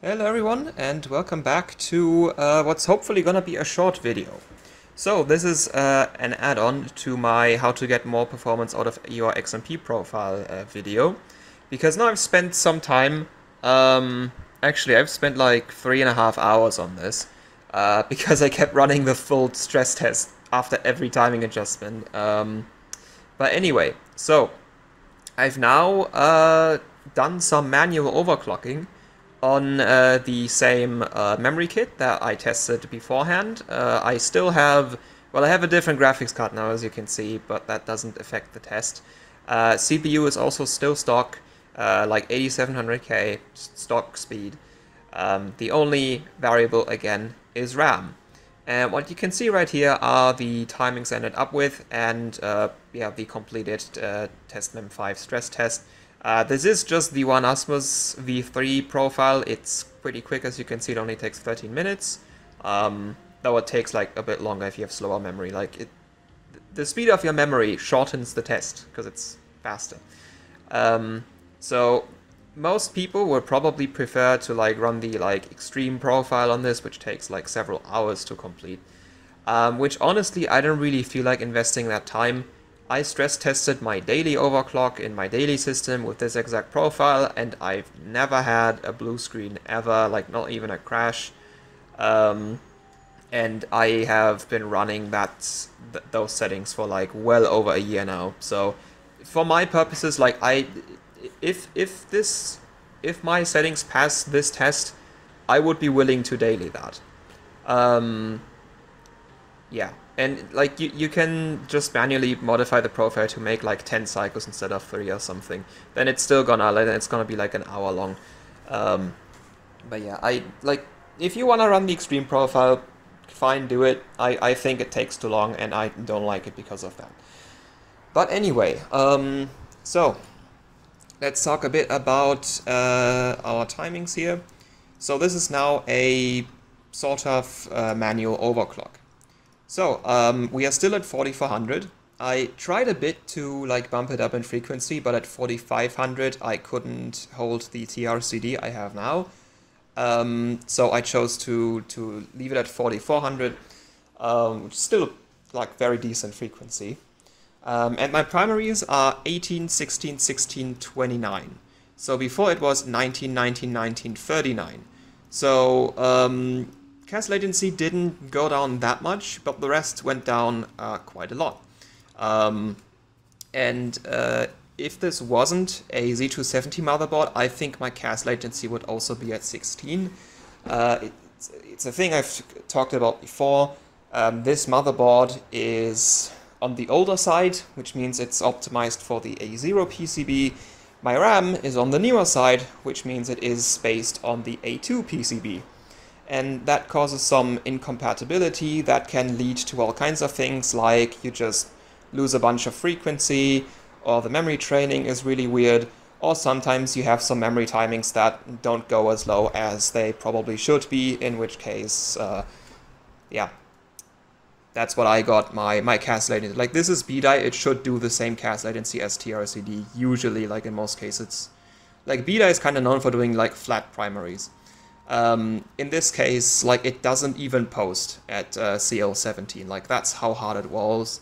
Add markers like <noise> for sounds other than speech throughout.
Hello everyone and welcome back to uh, what's hopefully gonna be a short video. So this is uh, an add-on to my how to get more performance out of your XMP profile uh, video because now I've spent some time, um, actually I've spent like three and a half hours on this uh, <laughs> because I kept running the full stress test after every timing adjustment. Um, but anyway, so I've now uh, done some manual overclocking on uh, the same uh, memory kit that I tested beforehand. Uh, I still have, well, I have a different graphics card now, as you can see, but that doesn't affect the test. Uh, CPU is also still stock, uh, like 8700K stock speed. Um, the only variable, again, is RAM. And what you can see right here are the timings I ended up with and uh, yeah, the completed TestMem5 stress test. Uh, this is just the one 1usmus V3 profile. It's pretty quick, as you can see. It only takes 13 minutes. Um, though it takes like a bit longer if you have slower memory. Like it, the speed of your memory shortens the test because it's faster. Um, so most people would probably prefer to like run the like extreme profile on this, which takes like several hours to complete. Um, which honestly, I don't really feel like investing that time I stress tested my daily overclock in my daily system with this exact profile and I've never had a blue screen ever, like not even a crash. Um, and I have been running that th those settings for like well over a year now. So for my purposes, like I, if if this, if my settings pass this test, I would be willing to daily that. Um, yeah, and like you, you can just manually modify the profile to make like 10 cycles instead of 3 or something. Then it's still gonna, like, it's gonna be like an hour long. Um, but yeah, I, like, if you wanna run the extreme profile, fine, do it. I, I think it takes too long and I don't like it because of that. But anyway, um, so, let's talk a bit about uh, our timings here. So this is now a sort of uh, manual overclock. So, um, we are still at 4400. I tried a bit to like bump it up in frequency, but at 4500 I couldn't hold the TRCD I have now. Um, so I chose to, to leave it at 4400, um, which is still like very decent frequency. Um, and my primaries are 18, 16, 16, 29. So before it was 19, 19, 19, 39. So um, CAS latency didn't go down that much, but the rest went down uh, quite a lot. Um, and uh, if this wasn't a Z270 motherboard, I think my CAS latency would also be at 16. Uh, it's, it's, a thing I've talked about before. Um, this motherboard is on the older side, which means it's optimized for the A0 PCB. My RAM is on the newer side, which means it is based on the A2 PCB and that causes some incompatibility that can lead to all kinds of things like you just lose a bunch of frequency or the memory training is really weird or sometimes you have some memory timings that don't go as low as they probably should be in which case uh, yeah. That's what I got my my CAS latency like this is B-die it should do the same CAS latency as TRCD usually like in most cases like B-die is kind of known for doing like flat primaries um, in this case, like it doesn't even post at uh, CL17. Like that's how hard it was.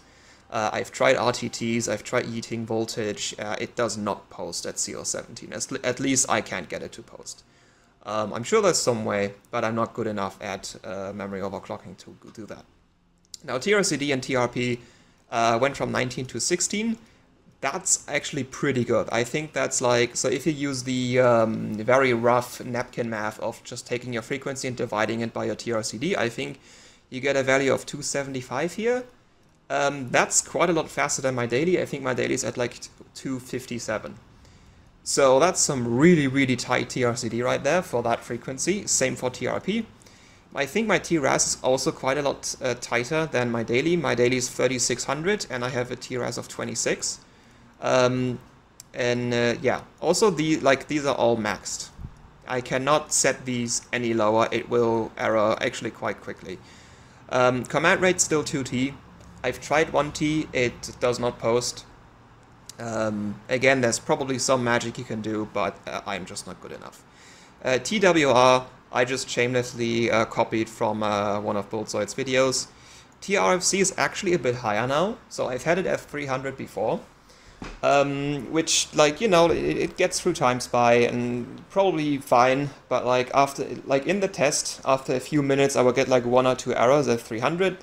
Uh, I've tried RTTs, I've tried eating voltage. Uh, it does not post at CL17. As, at least I can't get it to post. Um, I'm sure there's some way, but I'm not good enough at uh, memory overclocking to do that. Now TRCD and TRP uh, went from 19 to 16 that's actually pretty good. I think that's like, so if you use the um, very rough napkin math of just taking your frequency and dividing it by your TRCD, I think you get a value of 275 here. Um, that's quite a lot faster than my daily. I think my daily is at like 257. So that's some really, really tight TRCD right there for that frequency. Same for TRP. I think my TRAS is also quite a lot uh, tighter than my daily. My daily is 3600 and I have a TRAS of 26. Um, and uh, yeah, also the like these are all maxed. I cannot set these any lower. It will error actually quite quickly. Um, command rate still 2T. I've tried 1T. It does not post. Um, again, there's probably some magic you can do, but uh, I'm just not good enough. Uh, TWR, I just shamelessly uh, copied from uh, one of Buildzoid's videos. TRFC is actually a bit higher now, so I've had it at 300 before. Um, which, like, you know, it, it, gets through time spy and probably fine, but like after, like in the test, after a few minutes, I will get like one or two errors at 300.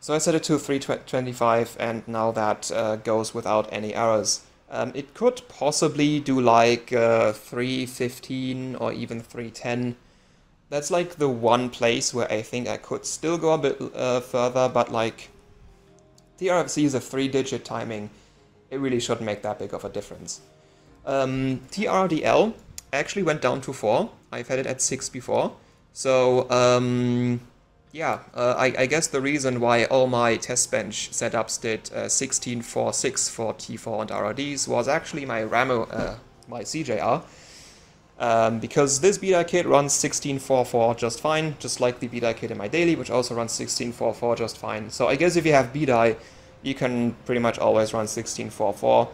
So I set it to 325 and now that uh, goes without any errors. Um, it could possibly do like uh, 315 or even 310. That's like the one place where I think I could still go a bit uh, further, but like TRFC is a three digit timing. It really shouldn't make that big of a difference. Um, TRDL actually went down to 4. I've had it at 6 before. So, um, yeah, uh, I, I, guess the reason why all my test bench setups did uh, 16.4.6 for T4 and RRDs was actually my RAM, uh, my CJR. Um, because this beta kit runs 16.4.4 just fine, just like the beta kit in my daily, which also runs 16.4.4 just fine. So I guess if you have B-die, you can pretty much always run 16.4.4,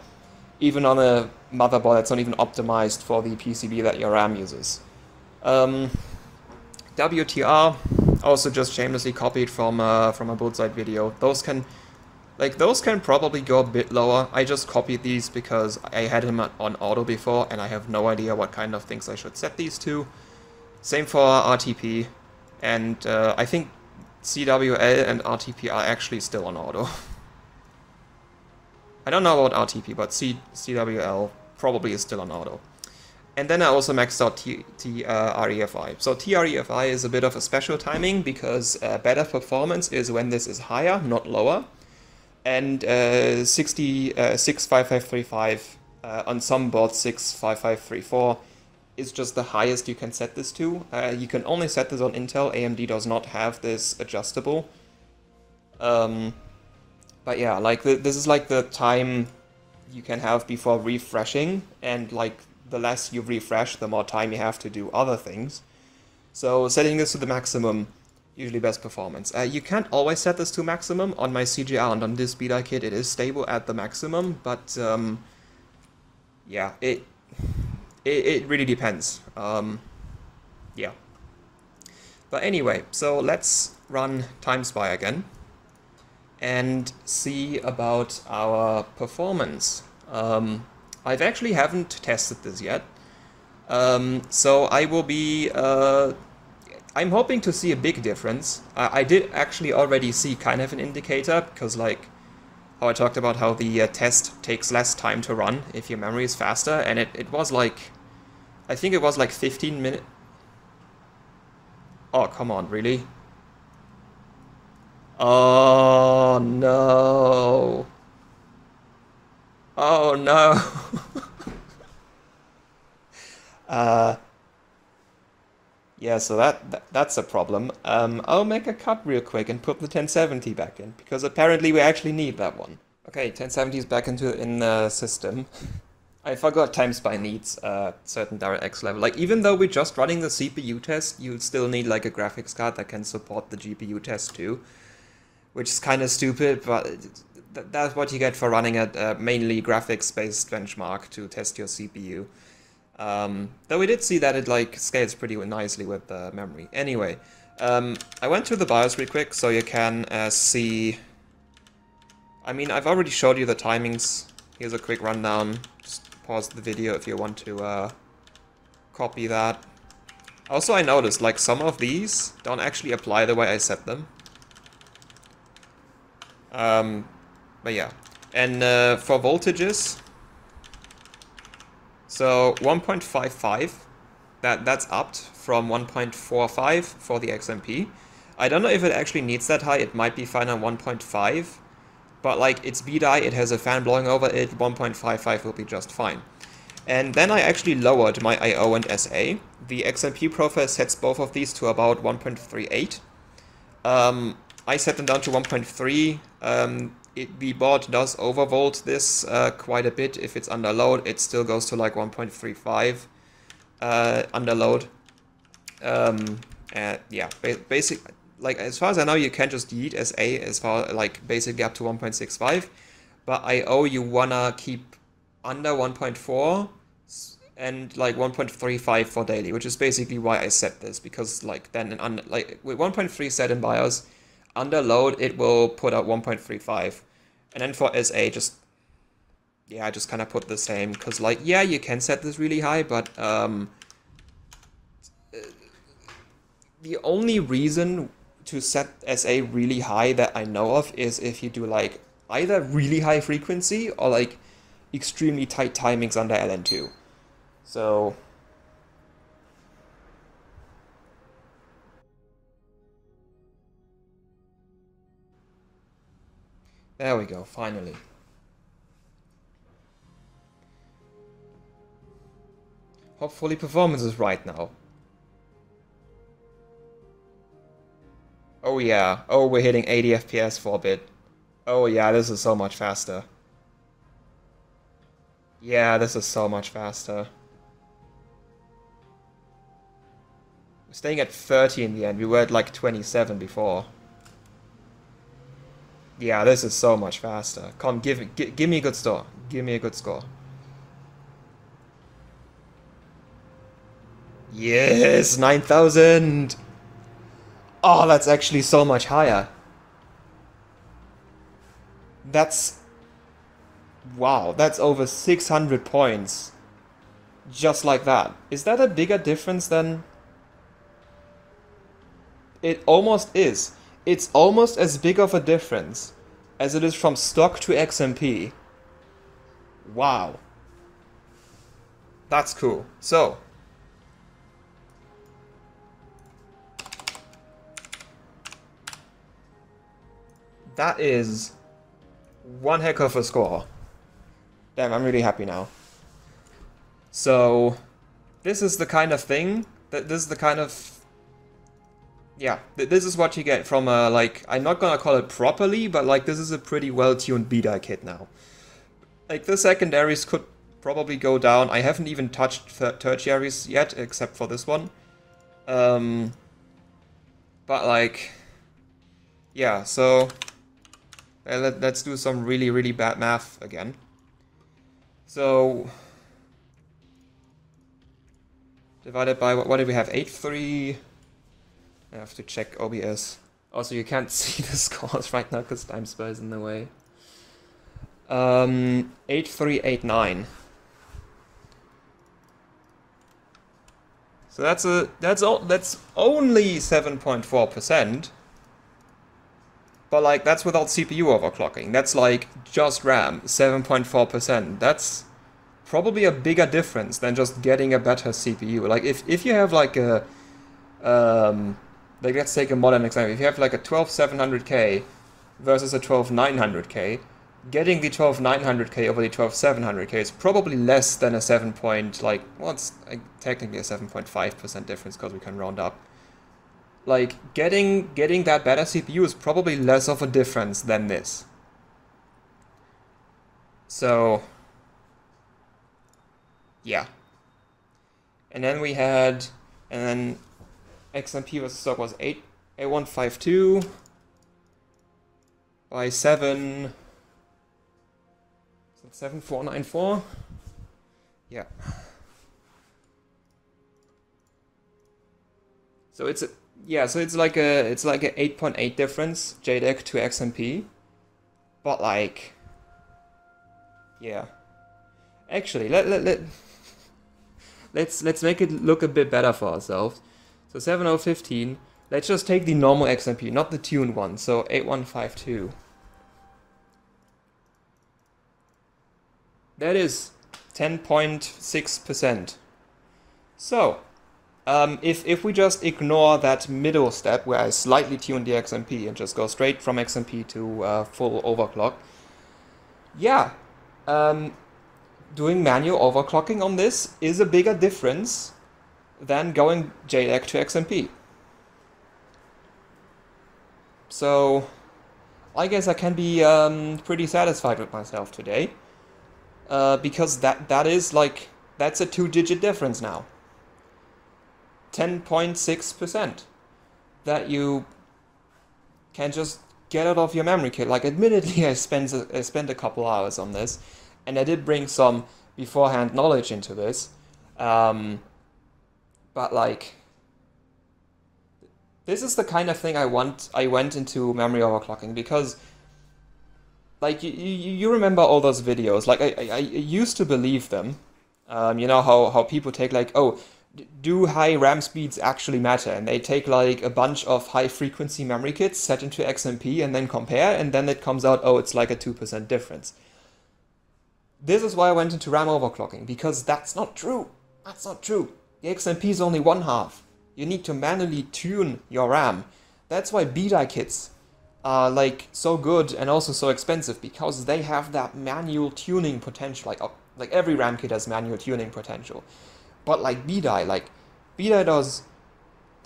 even on a motherboard that's not even optimized for the PCB that your RAM uses. Um, WTR, also just shamelessly copied from uh, from a Buildzoid video. Those can, like those can probably go a bit lower. I just copied these because I had them on auto before and I have no idea what kind of things I should set these to. Same for RTP, and uh, I think CWL and RTP are actually still on auto. <laughs> I don't know about RTP, but C CWL probably is still on auto. And then I also maxed out T, T uh, REFI. So TREFI is a bit of a special timing because uh, better performance is when this is higher, not lower. And uh, 60, uh, 65535 uh, on some boards 65534 is just the highest you can set this to. Uh, you can only set this on Intel. AMD does not have this adjustable. Um, but yeah, like this is like the time you can have before refreshing and like the less you refresh, the more time you have to do other things. So setting this to the maximum, usually best performance. Uh, you can't always set this to maximum. On my CJR and on this beta kit, it is stable at the maximum, but um, yeah, it, it, it really depends. Um, yeah. But anyway, so let's run TimeSpy again and see about our performance. Um, I've actually haven't tested this yet. Um, so I will be, uh, I'm hoping to see a big difference. I, I, did actually already see kind of an indicator, because like, how I talked about how the uh, test takes less time to run if your memory is faster, and it, it was like, I think it was like 15 minutes. Oh, come on, really? Oh, no. Oh no. <laughs> uh, yeah, so that, that, that's a problem. Um, I'll make a cut real quick and put the 1070 back in because apparently we actually need that one. Okay, 1070 is back into in the system. I forgot TimeSpy needs a certain DirectX level. Like, even though we're just running the CPU test, you still need, like, a graphics card that can support the GPU test, too. Which is kind of stupid, but th that's what you get for running a, a mainly graphics-based benchmark to test your CPU. Um, though we did see that it like scales pretty nicely with the memory. Anyway, um, I went through the BIOS real quick so you can uh, see... I mean, I've already showed you the timings. Here's a quick rundown. Just pause the video if you want to uh, copy that. Also, I noticed, like, some of these don't actually apply the way I set them. Um, but yeah. And uh, for voltages, so 1.55, that, that's upped from 1.45 for the XMP. I don't know if it actually needs that high, it might be fine on 1.5, but like it's B-die, it has a fan blowing over it, 1.55 will be just fine. And then I actually lowered my I.O. and SA. The XMP profile sets both of these to about 1.38. Um, I set them down to 1.3. Um, it, the board does overvolt this uh, quite a bit. If it's under load, it still goes to like 1.35 uh, under load. Um, and yeah, ba basic, like as far as I know, you can just yeet SA as far like basically up to 1.65. But I.O. you wanna keep under 1.4 and like 1.35 for daily, which is basically why I set this because like then under, like with 1.3 set in BIOS, under load it will put out 1.35, and then for SA just yeah I just kind of put the same because like yeah you can set this really high, but um the only reason to set SA really high that I know of is if you do like either really high frequency or like extremely tight timings under LN2. So there we go, finally. Hopefully performance is right now. Oh yeah, oh we're hitting 80 FPS for a bit. Oh yeah, this is so much faster. Yeah, this is so much faster. We're staying at 30 in the end. We were at like 27 before. Yeah, this is so much faster. Come, give, give, give me a good score. Give me a good score. Yes, 9,000! Oh, that's actually so much higher. That's... Wow, that's over 600 points. Just like that. Is that a bigger difference than... It almost is. It's almost as big of a difference as it is from stock to XMP. Wow. That's cool. So, that is one heck of a score. Damn, I'm really happy now. So, this is the kind of thing, that this is the kind of yeah, th this is what you get from a, like, I'm not gonna call it properly, but like, this is a pretty well-tuned beta kit now. Like, the secondaries could probably go down. I haven't even touched tertiaries yet, except for this one. Um, but like, yeah, so let, let's do some really, really bad math again. So, divided by, what, what did we have, 8, 3... I have to check OBS. Also, you can't <laughs> see the scores right now because time spy is in the way. Um, 8389. So that's a that's all that's only 7.4%. But like that's without CPU overclocking. That's like just RAM, 7.4%. That's probably a bigger difference than just getting a better CPU. Like if if you have like a um like let's take a modern example. If you have like a 12700K versus a 12900K, getting the 12900K over the 12700K is probably less than a 7 point, like, well, it's like, technically a 7.5% difference because we can round up. Like, getting, getting that better CPU is probably less of a difference than this. So, yeah. And then we had, and then XMP versus stock was 8, A152 by 7. 7494? Yeah. So it's a yeah, so it's like a it's like a 8.8 .8 difference JEDEC to XMP. But like yeah. Actually, let let let let's let's make it look a bit better for ourselves. So 7015, let's just take the normal XMP, not the tuned one, so 8152. That is 10.6%. So, um, if, if we just ignore that middle step where I slightly tune the XMP and just go straight from XMP to uh, full overclock, yeah, um, doing manual overclocking on this is a bigger difference than going JEDEC to XMP. So I guess I can be um, pretty satisfied with myself today. Uh, because that that is like that's a two-digit difference now. 10.6% that you can just get out of your memory kit. Like admittedly <laughs> I spent a, I spent a couple hours on this and I did bring some beforehand knowledge into this Um, but like, this is the kind of thing I want. I went into memory overclocking because, like, you, you, remember all those videos. Like, I, I, I used to believe them. Um, you know how how people take like, oh, do high RAM speeds actually matter? And they take like a bunch of high frequency memory kits set into XMP and then compare, and then it comes out, oh, it's like a 2% difference. This is why I went into RAM overclocking, because that's not true. That's not true. The XMP is only one half. You need to manually tune your RAM. That's why B-die kits are like so good and also so expensive because they have that manual tuning potential. Like, like every RAM kit has manual tuning potential. But like B-die, like B-die does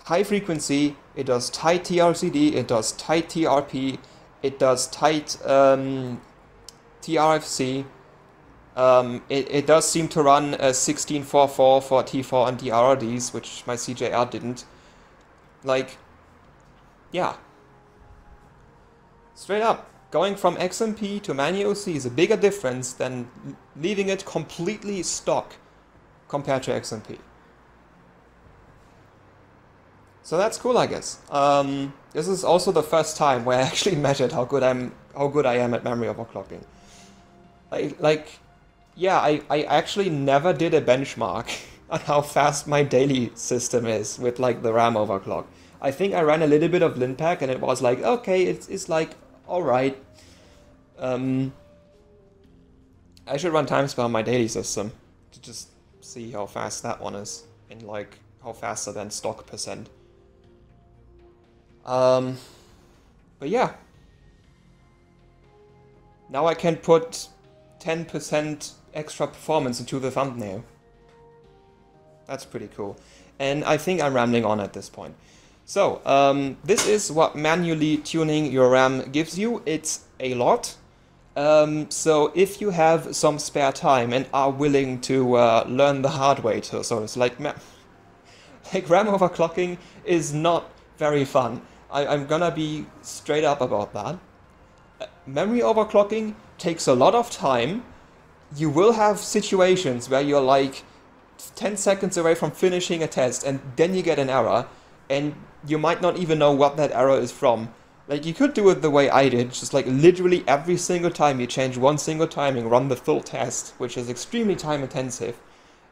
high frequency, it does tight TRCD, it does tight TRP, it does tight um, TRFC. Um, it, it does seem to run a 1644 for T4 and DRRDs, which my CJR didn't. Like, yeah. Straight up, going from XMP to ManiOC is a bigger difference than leaving it completely stock compared to XMP. So that's cool, I guess. Um, this is also the first time where I <laughs> actually measured how good I'm, how good I am at memory overclocking. Like, like, yeah, I, I actually never did a benchmark <laughs> on how fast my daily system is with like the RAM overclock. I think I ran a little bit of Linpack and it was like, okay, it's, it's like, alright. Um, I should run TimeSpy on my daily system to just see how fast that one is and like how faster than stock percent. Um, but yeah. Now I can put 10% extra performance into the thumbnail. That's pretty cool. And I think I'm rambling on at this point. So, um, this is what manually tuning your RAM gives you. It's a lot. Um, so if you have some spare time and are willing to uh, learn the hard way, to, so it's like, <laughs> like RAM overclocking is not very fun. I, I'm gonna be straight up about that. Uh, memory overclocking takes a lot of time. You will have situations where you're like 10 seconds away from finishing a test and then you get an error and you might not even know what that error is from. Like you could do it the way I did, just like literally every single time you change one single timing, run the full test, which is extremely time intensive,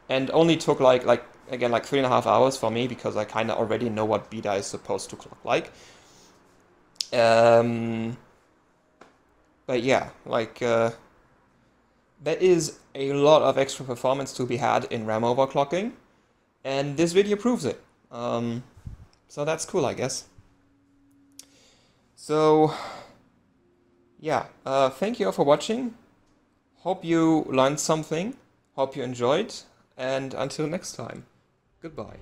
and only took like like again like three and a half hours for me because I kind of already know what B-die is supposed to look like. Um, but yeah, like uh, there is a lot of extra performance to be had in RAM overclocking, and this video proves it. Um, so that's cool, I guess. So, yeah, uh, thank you all for watching. Hope you learned something. Hope you enjoyed. And until next time, goodbye.